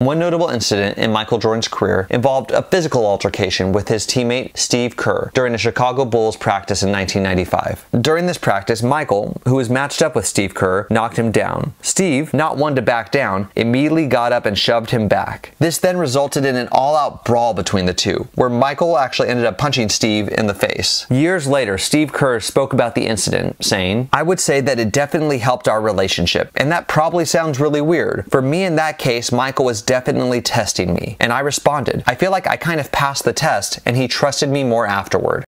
One notable incident in Michael Jordan's career involved a physical altercation with his teammate Steve Kerr during a Chicago Bulls practice in 1995. During this practice, Michael, who was matched up with Steve Kerr, knocked him down. Steve, not one to back down, immediately got up and shoved him back. This then resulted in an all-out brawl between the two, where Michael actually ended up punching Steve in the face. Years later, Steve Kerr spoke about the incident, saying, I would say that it definitely helped our relationship, and that probably sounds really weird. For me in that case, Michael was definitely testing me, and I responded. I feel like I kind of passed the test, and he trusted me more afterward.